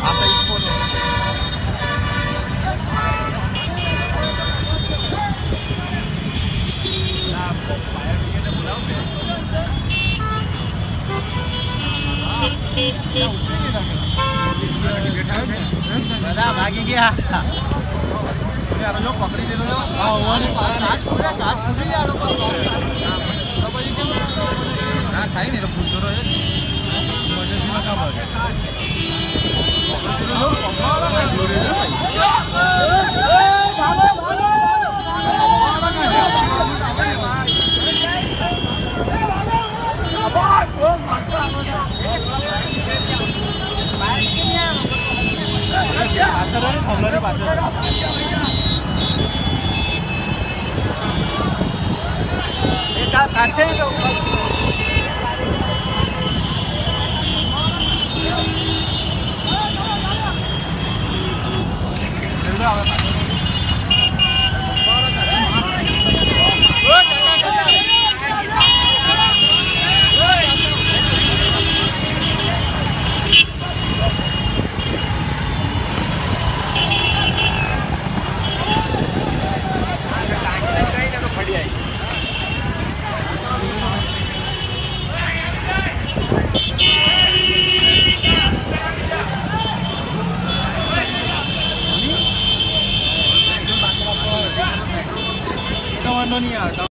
आता इसको आपको फायर ब्रिगेड ने बुलाओ मैं दादा भागी गया यार लोग पकड़ी ले लो आज पूरा काज पूरी यार ऑनलाइन बात है Bravo. no